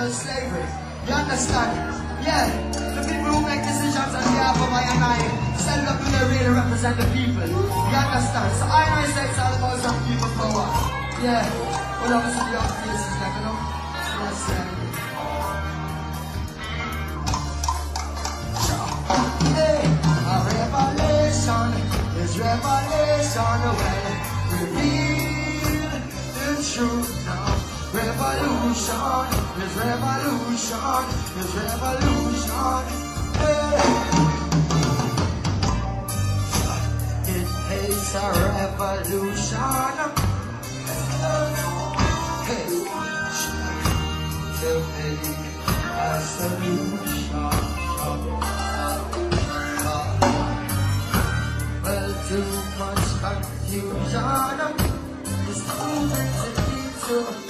mental slavery. You understand? Yeah, the people who make decisions on behalf of I and I, stand up and they really represent the people. You understand? So I and I say it's all about some people power. Yeah, well obviously the young faces like, you know? Yes. Hey, a revelation is revelation well reveal the truth now. Revolution is revolution is revolution. Hey. It takes a revolution. Hey. A. Well, too much is moving to